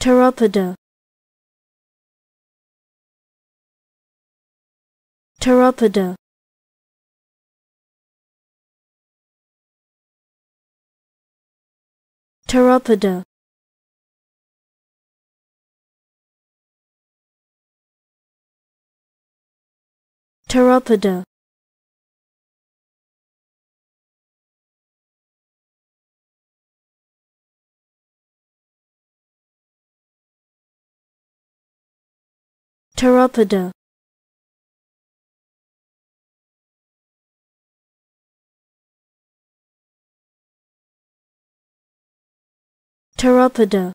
Pteropoda Pteropoda Pteropoda Pteropoda Pteropoda Pteropoda